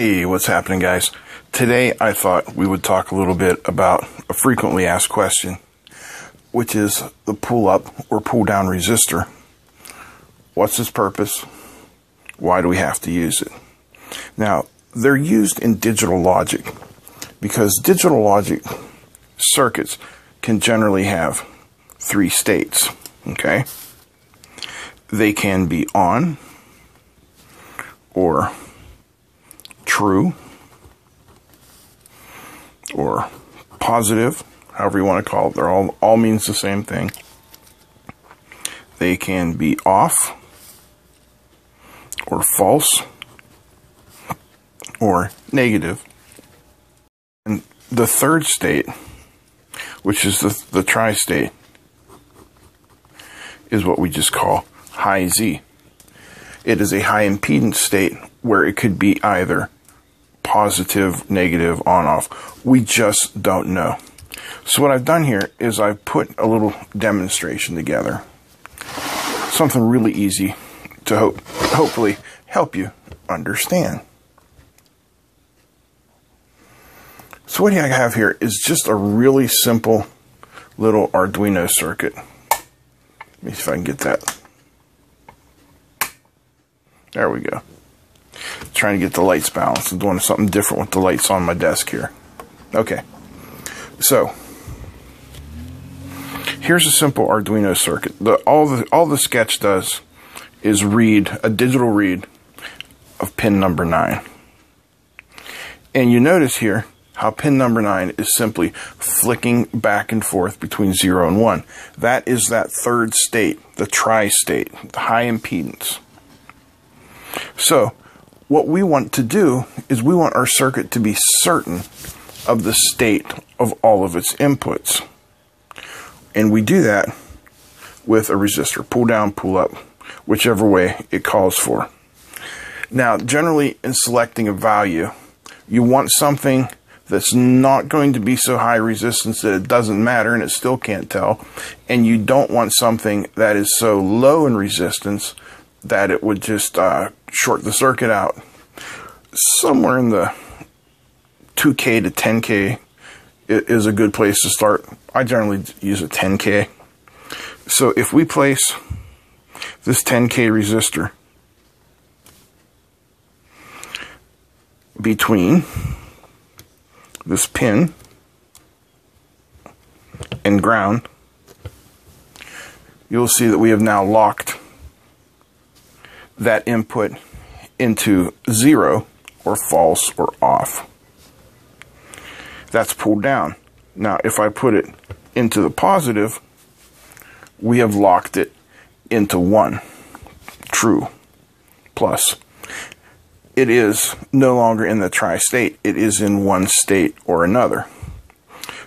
Hey, what's happening, guys? Today I thought we would talk a little bit about a frequently asked question, which is the pull up or pull down resistor. What's its purpose? Why do we have to use it? Now, they're used in digital logic because digital logic circuits can generally have three states, okay? They can be on or true or positive, however you want to call it. They're all all means the same thing. They can be off or false or negative. And the third state, which is the, the tri-state, is what we just call high Z. It is a high impedance state where it could be either positive, negative, on, off. We just don't know. So what I've done here is I've put a little demonstration together. Something really easy to hope, hopefully help you understand. So what I have here is just a really simple little Arduino circuit. Let me see if I can get that. There we go trying to get the lights balanced. I'm doing something different with the lights on my desk here. Okay. So, here's a simple Arduino circuit. The, all, the, all the sketch does is read a digital read of pin number 9. And you notice here how pin number 9 is simply flicking back and forth between 0 and 1. That is that third state, the tri-state, the high impedance. So, what we want to do is we want our circuit to be certain of the state of all of its inputs. And we do that with a resistor, pull down, pull up, whichever way it calls for. Now, generally in selecting a value, you want something that's not going to be so high resistance that it doesn't matter and it still can't tell. And you don't want something that is so low in resistance that it would just uh, short the circuit out. Somewhere in the 2K to 10K is a good place to start. I generally use a 10K. So if we place this 10K resistor between this pin and ground, you'll see that we have now locked that input into zero or false or off. That's pulled down. Now, if I put it into the positive, we have locked it into one, true, plus. It is no longer in the tri-state. It is in one state or another.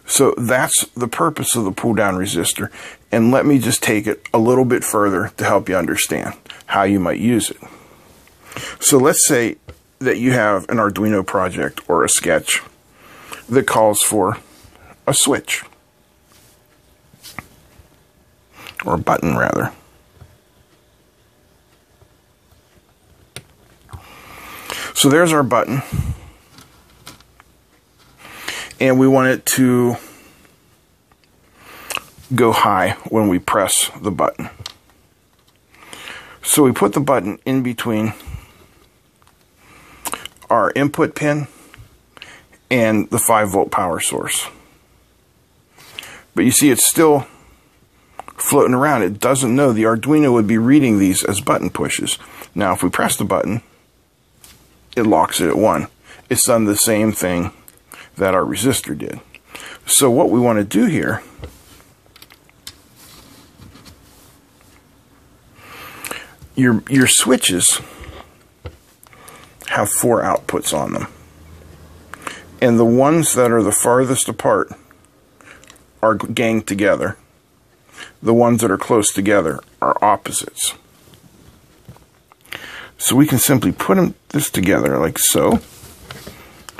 So that's the purpose of the pull down resistor. And let me just take it a little bit further to help you understand how you might use it. So let's say that you have an Arduino project or a sketch that calls for a switch or a button rather. So there's our button. And we want it to go high when we press the button. So we put the button in between our input pin and the 5 volt power source. But you see it's still floating around. It doesn't know the Arduino would be reading these as button pushes. Now if we press the button, it locks it at 1. It's done the same thing that our resistor did. So what we want to do here your your switches have four outputs on them. And the ones that are the farthest apart are ganged together. The ones that are close together are opposites. So we can simply put them this together like so.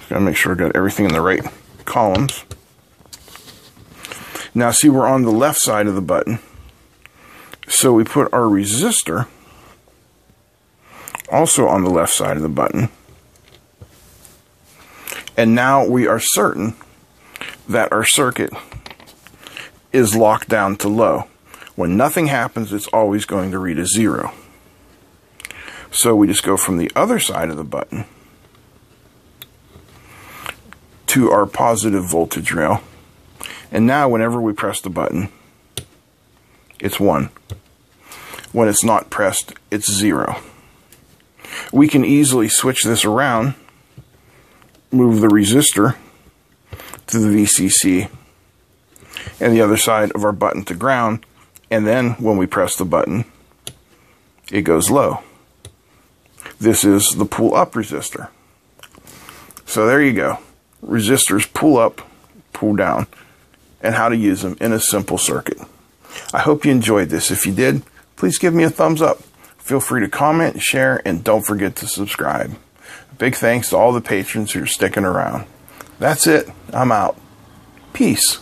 Gotta make sure I got everything in the right columns. Now see we're on the left side of the button. So we put our resistor also on the left side of the button. And now we are certain that our circuit is locked down to low. When nothing happens, it's always going to read a zero. So we just go from the other side of the button to our positive voltage rail. And now whenever we press the button, it's 1. When it's not pressed, it's 0. We can easily switch this around, move the resistor to the VCC and the other side of our button to ground, and then when we press the button, it goes low. This is the pull up resistor. So there you go. Resistors pull up, pull down, and how to use them in a simple circuit. I hope you enjoyed this. If you did, please give me a thumbs up. Feel free to comment, share, and don't forget to subscribe. Big thanks to all the patrons who are sticking around. That's it. I'm out. Peace.